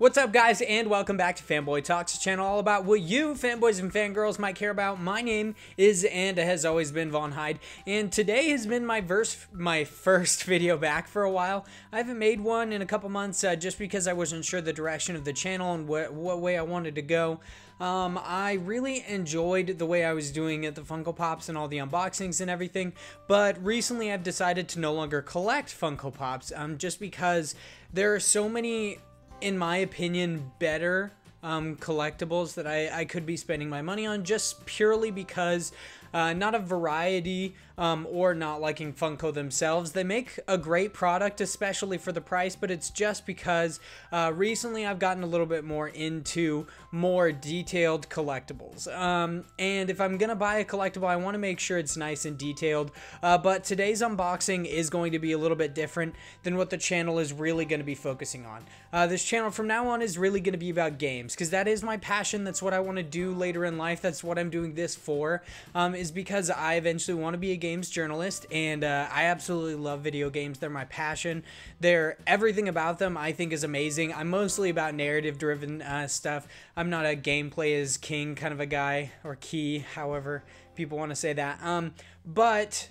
What's up, guys, and welcome back to Fanboy Talks, channel all about what you, fanboys and fangirls, might care about. My name is and has always been Vaughn Hyde, and today has been my verse, my first video back for a while. I haven't made one in a couple months uh, just because I wasn't sure the direction of the channel and what, what way I wanted to go. Um, I really enjoyed the way I was doing it, the Funko Pops and all the unboxings and everything, but recently I've decided to no longer collect Funko Pops um, just because there are so many in my opinion, better um, collectibles that I, I could be spending my money on just purely because uh, not a variety um, or not liking Funko themselves. They make a great product, especially for the price, but it's just because uh, recently I've gotten a little bit more into more detailed collectibles. Um, and if I'm going to buy a collectible, I want to make sure it's nice and detailed. Uh, but today's unboxing is going to be a little bit different than what the channel is really going to be focusing on. Uh, this channel from now on is really going to be about games because that is my passion. That's what I want to do later in life. That's what I'm doing this for, um, is because I eventually want to be a games journalist, and uh, I absolutely love video games. They're my passion. They're everything about them I think is amazing. I'm mostly about narrative driven uh, stuff. I'm not a gameplay is king kind of a guy or key, however people want to say that. Um, but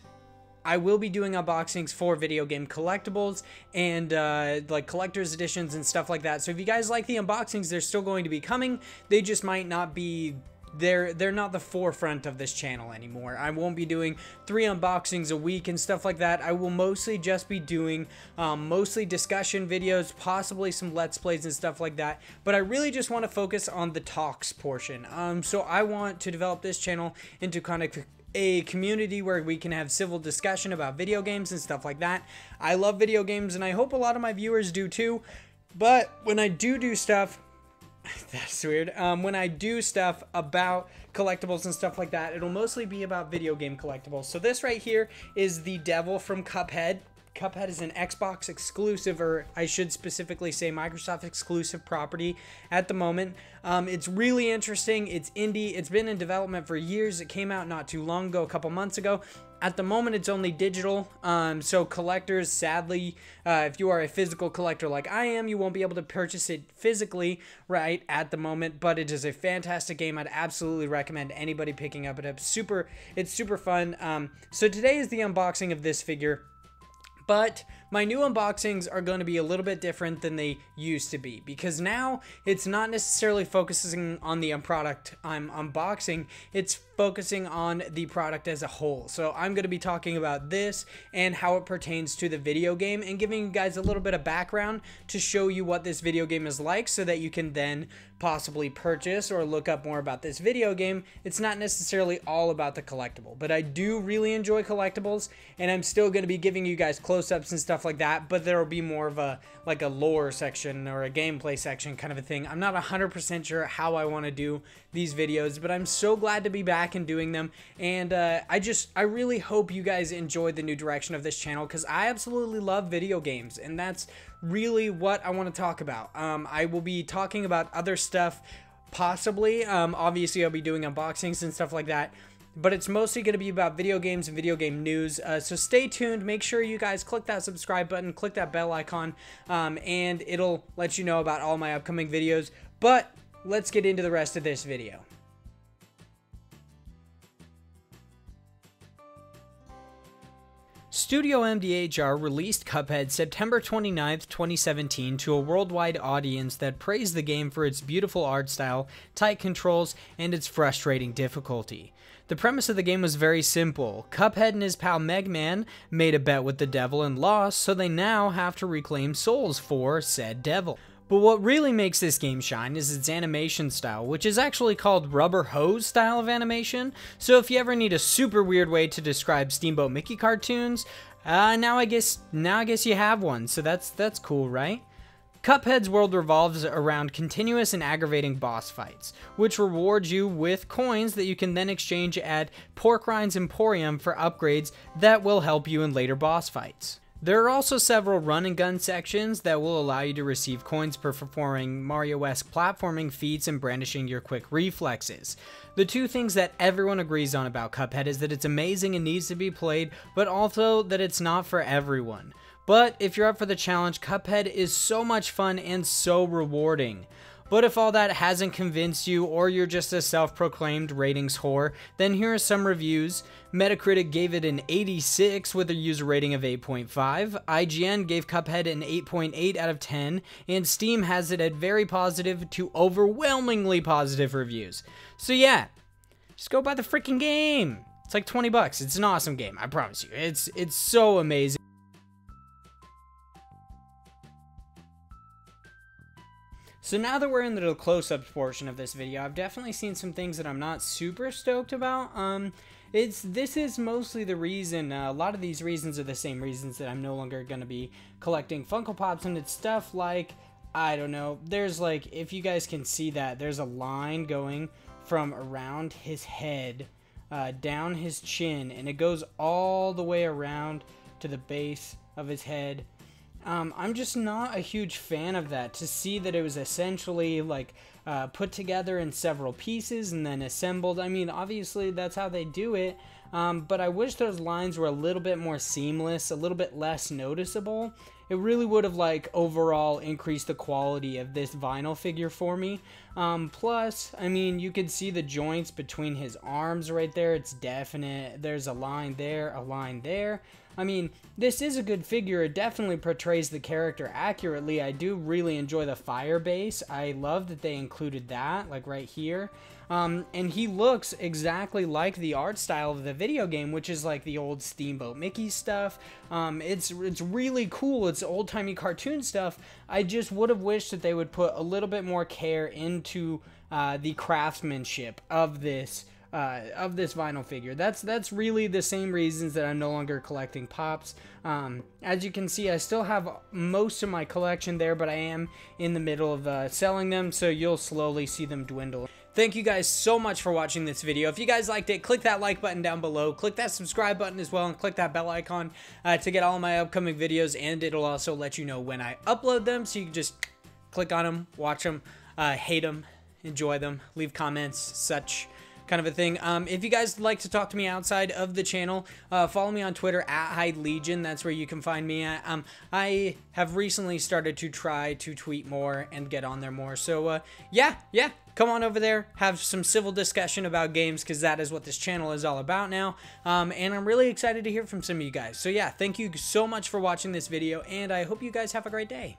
I will be doing unboxings for video game collectibles and uh, like collector's editions and stuff like that. So if you guys like the unboxings, they're still going to be coming. They just might not be they're they're not the forefront of this channel anymore. I won't be doing three unboxings a week and stuff like that. I will mostly just be doing um, mostly discussion videos, possibly some let's plays and stuff like that. But I really just want to focus on the talks portion. Um, so I want to develop this channel into kind of a community where we can have civil discussion about video games and stuff like that. I love video games and I hope a lot of my viewers do too. But when I do do stuff, That's weird. Um, when I do stuff about collectibles and stuff like that, it'll mostly be about video game collectibles. So this right here is the devil from Cuphead. Cuphead is an Xbox exclusive, or I should specifically say Microsoft exclusive property at the moment. Um, it's really interesting. It's indie. It's been in development for years. It came out not too long ago, a couple months ago. At the moment, it's only digital. Um, so collectors, sadly, uh, if you are a physical collector like I am, you won't be able to purchase it physically right at the moment. But it is a fantastic game. I'd absolutely recommend anybody picking up it. up. super. It's super fun. Um, so today is the unboxing of this figure. But my new unboxings are going to be a little bit different than they used to be because now it's not necessarily focusing on the product I'm unboxing, it's focusing on the product as a whole. So I'm going to be talking about this and how it pertains to the video game and giving you guys a little bit of background to show you what this video game is like so that you can then possibly purchase or look up more about this video game. It's not necessarily all about the collectible, but I do really enjoy collectibles and I'm still going to be giving you guys close-ups and stuff like that, but there will be more of a like a lore section or a gameplay section kind of a thing. I'm not 100% sure how I want to do these videos, but I'm so glad to be back and doing them and uh, I just I really hope you guys enjoy the new direction of this channel because I absolutely love video games and that's really what I want to talk about. Um, I will be talking about other stuff, possibly. Um, obviously, I'll be doing unboxings and stuff like that. But it's mostly going to be about video games and video game news. Uh, so stay tuned. Make sure you guys click that subscribe button, click that bell icon, um, and it'll let you know about all my upcoming videos. But let's get into the rest of this video. Studio MDHR released Cuphead September 29, 2017 to a worldwide audience that praised the game for its beautiful art style, tight controls, and its frustrating difficulty. The premise of the game was very simple. Cuphead and his pal Mugman made a bet with the devil and lost, so they now have to reclaim souls for said devil. But what really makes this game shine is its animation style, which is actually called rubber hose style of animation. So if you ever need a super weird way to describe Steamboat Mickey cartoons, uh, now I guess now I guess you have one. So that's that's cool, right? Cuphead's world revolves around continuous and aggravating boss fights, which rewards you with coins that you can then exchange at Porkrind's Emporium for upgrades that will help you in later boss fights. There are also several run and gun sections that will allow you to receive coins for performing Mario-esque platforming feats and brandishing your quick reflexes. The two things that everyone agrees on about Cuphead is that it's amazing and needs to be played, but also that it's not for everyone. But if you're up for the challenge, Cuphead is so much fun and so rewarding. But if all that hasn't convinced you, or you're just a self proclaimed ratings whore, then here are some reviews. Metacritic gave it an 86 with a user rating of 8.5, IGN gave Cuphead an 8.8 out of 10, and Steam has it at very positive to overwhelmingly positive reviews. So yeah, just go buy the freaking game. It's like 20 bucks. It's an awesome game, I promise you. It's it's so amazing. So now that we're in the close-up portion of this video, I've definitely seen some things that I'm not super stoked about. Um, it's this is mostly the reason. Uh, a lot of these reasons are the same reasons that I'm no longer going to be collecting Funko Pops, and it's stuff like I don't know. There's like if you guys can see that, there's a line going from around his head uh, down his chin, and it goes all the way around to the base of his head um, I'm just not a huge fan of that. To see that it was essentially like uh, put together in several pieces and then assembled. I mean, obviously that's how they do it. Um, but I wish those lines were a little bit more seamless, a little bit less noticeable. It really would have like overall increased the quality of this vinyl figure for me. Um, plus, I mean, you can see the joints between his arms right there. It's definite. There's a line there, a line there. I mean, this is a good figure. It definitely portrays the character accurately. I do really enjoy the fire base. I love that they included that, like right here. Um, and he looks exactly like the art style of the video game, which is like the old Steamboat Mickey stuff. Um, it's it's really cool. It's old timey cartoon stuff. I just would have wished that they would put a little bit more care into uh, the craftsmanship of this uh, of this vinyl figure. That's that's really the same reasons that I'm no longer collecting pops. Um, as you can see, I still have most of my collection there, but I am in the middle of uh, selling them, so you'll slowly see them dwindle. Thank you guys so much for watching this video. If you guys liked it, click that like button down below. Click that subscribe button as well and click that bell icon uh, to get all my upcoming videos and it'll also let you know when I upload them so you can just click on them, watch them, uh, hate them, enjoy them, leave comments, such kind of a thing. Um, if you guys like to talk to me outside of the channel, uh, follow me on Twitter at Hyde Legion. That's where you can find me at. Um, I have recently started to try to tweet more and get on there more. So uh, yeah, yeah, come on over there, have some civil discussion about games because that is what this channel is all about now. Um, and I'm really excited to hear from some of you guys. So yeah, thank you so much for watching this video and I hope you guys have a great day.